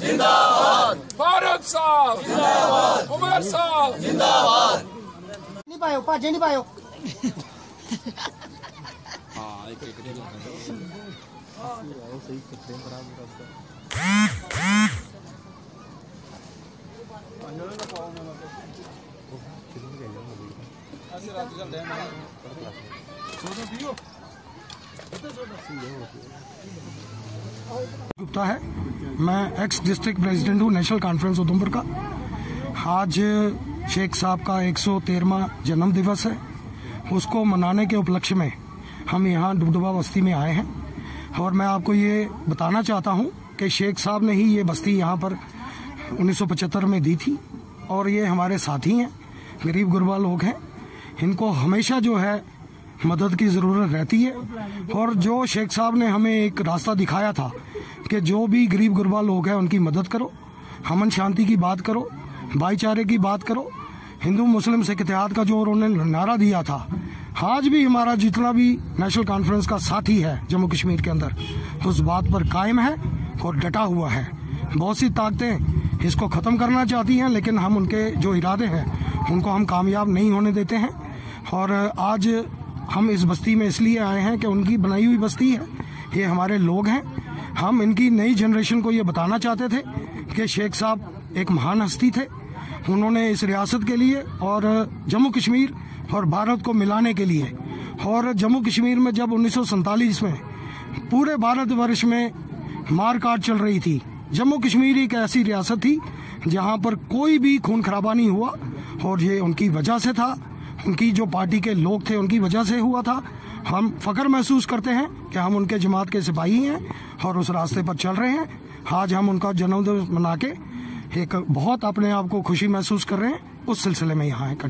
जिंदाबाद। फारूक साहब। जिंदाबाद। उमर साहब। जिंदाबाद। नहीं पायो भाजे नहीं पायो हाँ एक एक सही करते हैं बराबर गुप्ता है? मैं एक्स डिस्ट्रिक्ट प्रेसिडेंट हूँ नेशनल कॉन्फ्रेंस उधमपुर का। आज शेख साहब का एक सौ जन्म दिवस है। उसको मनाने के उपलक्ष्य में हम यहाँ डुबडुबा बस्ती में आए हैं। और मैं आपको ये बताना चाहता हूँ कि शेख साहब ने ही ये बस्ती यहाँ पर 1975 में दी थी। और ये हमारे साथी हैं, गरीब गुरबा लोग हैं। इनको हमेशा जो है मदद की ज़रूरत रहती है। और जो शेख साहब ने हमें एक रास्ता दिखाया था कि जो भी गरीब गुरबा लोग हैं, उनकी मदद करो, हमन शांति की बात करो, भाईचारे की बात करो। हिंदू, मुस्लिम, सिख इतिहाद का जो उन्होंने नारा दिया था, आज भी हमारा जितना भी नेशनल कॉन्फ्रेंस का साथी है जम्मू कश्मीर के अंदर उस बात पर कायम है और डटा हुआ है। बहुत सी ताकतें इसको ख़त्म करना चाहती हैं, लेकिन हम उनके जो इरादे हैं, उनको हम कामयाब नहीं होने देते हैं। और आज हम इस बस्ती में इसलिए आए हैं कि उनकी बनाई हुई बस्ती है। ये हमारे लोग हैं। हम इनकी नई जनरेशन को ये बताना चाहते थे कि शेख साहब एक महान हस्ती थे। उन्होंने इस रियासत के लिए और जम्मू कश्मीर और भारत को मिलाने के लिए और जम्मू कश्मीर में जब उन्नीस सौ सैंतालीस में पूरे भारतवर्ष में मार काट चल रही थी, जम्मू कश्मीर एक ऐसी रियासत थी जहाँ पर कोई भी खून खराबा नहीं हुआ और ये उनकी वजह से था। उनकी जो पार्टी के लोग थे, उनकी वजह से हुआ था। हम फख्र महसूस करते हैं कि हम उनके जमात के सिपाही हैं और उस रास्ते पर चल रहे हैं। आज हम उनका जन्मदिन मना के एक बहुत अपने आप को खुशी महसूस कर रहे हैं। उस सिलसिले में यहाँ आए।